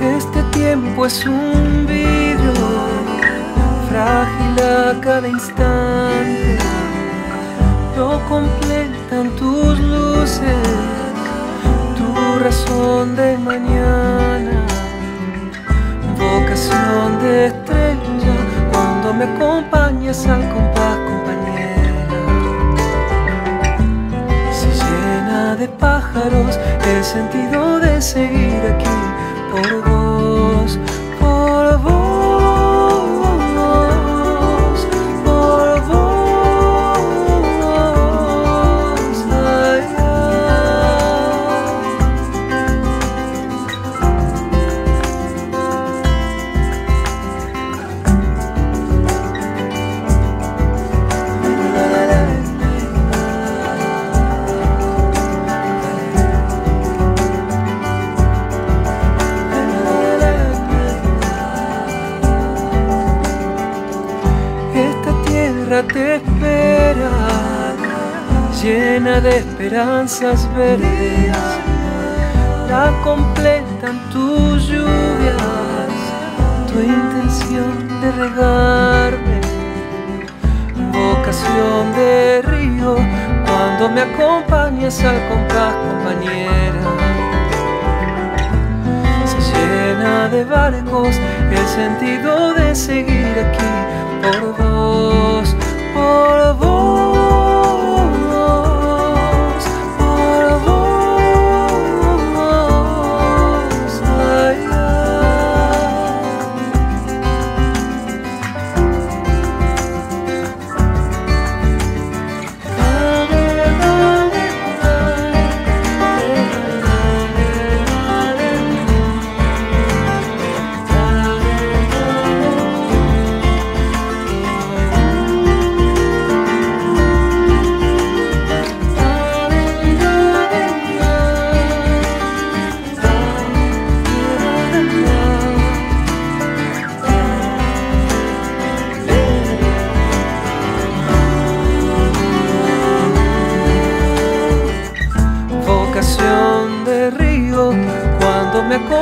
Este tiempo es un vidrio frágil a cada instante. Lo completan tus luces, razón de mañana, vocación de estrella cuando me acompañas al compás, compañera. Se llena de pájaros el sentido de seguir aquí por vos, llena de esperanzas verdes. La completan tus lluvias, tu intención de regarme. Vocación de río, cuando me acompañas al compás, compañera se llena de barcos el sentido de seguir aquí por vos, por vos,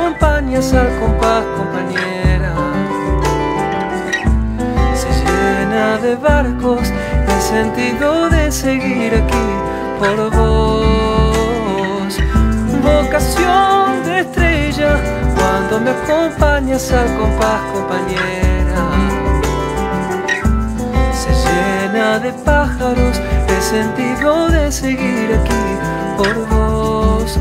acompañas al compás, compañera. Se llena de barcos el sentido de seguir aquí por vos. Vocación de estrella, cuando me acompañas al compás, compañera se llena de pájaros el sentido de seguir aquí por vos.